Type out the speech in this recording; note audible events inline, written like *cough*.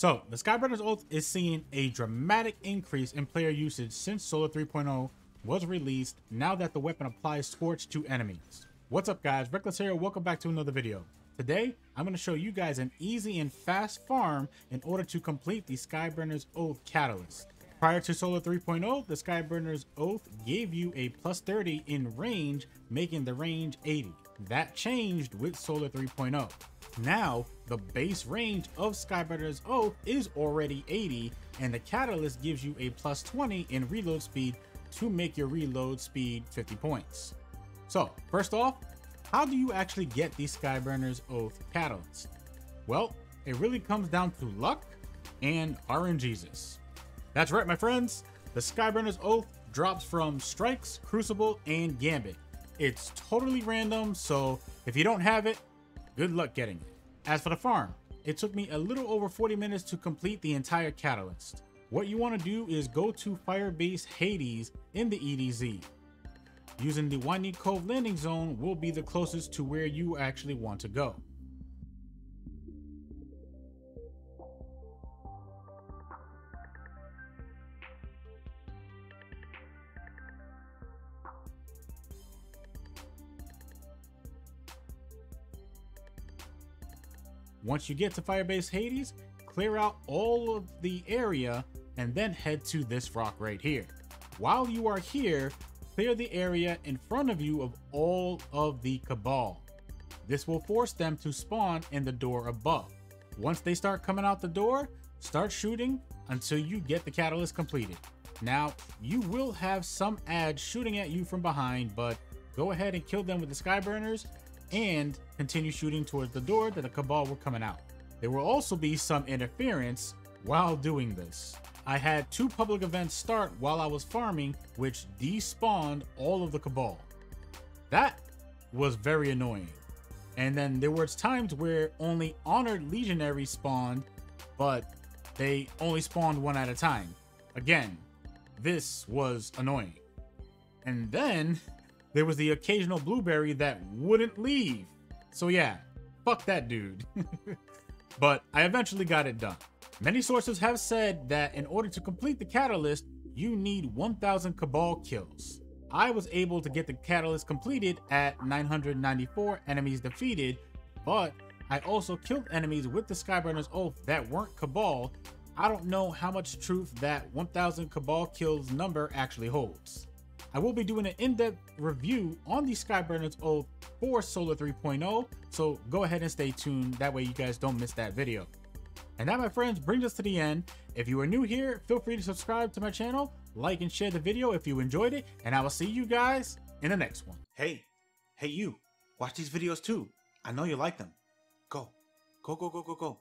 So, the Skyburner's Oath is seeing a dramatic increase in player usage since Solar 3.0 was released now that the weapon applies Scorch to enemies. What's up guys, Reckless here, welcome back to another video. Today, I'm going to show you guys an easy and fast farm in order to complete the Skyburner's Oath Catalyst. Prior to Solar 3.0, the Skybrenner's Oath gave you a plus 30 in range, making the range 80. That changed with Solar 3.0. Now, the base range of Skyburner's Oath is already 80, and the Catalyst gives you a plus 20 in reload speed to make your reload speed 50 points. So, first off, how do you actually get the Skyburner's Oath Catalyst? Well, it really comes down to luck and RNGesus. That's right, my friends. The Skyburner's Oath drops from Strikes, Crucible, and Gambit. It's totally random, so if you don't have it, good luck getting it. As for the farm, it took me a little over 40 minutes to complete the entire catalyst. What you want to do is go to Firebase Hades in the EDZ. Using the Winding Cove landing zone will be the closest to where you actually want to go. Once you get to Firebase Hades, clear out all of the area and then head to this rock right here. While you are here, clear the area in front of you of all of the Cabal. This will force them to spawn in the door above. Once they start coming out the door, start shooting until you get the catalyst completed. Now, you will have some ads shooting at you from behind, but go ahead and kill them with the Skyburners and continue shooting towards the door that the Cabal were coming out. There will also be some interference while doing this. I had two public events start while I was farming, which despawned all of the Cabal. That was very annoying. And then there were times where only Honored Legionaries spawned, but they only spawned one at a time. Again, this was annoying. And then there was the occasional blueberry that wouldn't leave. So yeah, fuck that dude. *laughs* but I eventually got it done. Many sources have said that in order to complete the catalyst, you need 1000 Cabal kills. I was able to get the catalyst completed at 994 enemies defeated, but I also killed enemies with the Skyburner's Oath that weren't Cabal. I don't know how much truth that 1000 Cabal kills number actually holds. I will be doing an in-depth review on the Skyburners Oath for Solar 3.0, so go ahead and stay tuned. That way you guys don't miss that video. And that, my friends, brings us to the end. If you are new here, feel free to subscribe to my channel, like and share the video if you enjoyed it, and I will see you guys in the next one. Hey, hey you, watch these videos too. I know you like them. Go, go, go, go, go, go.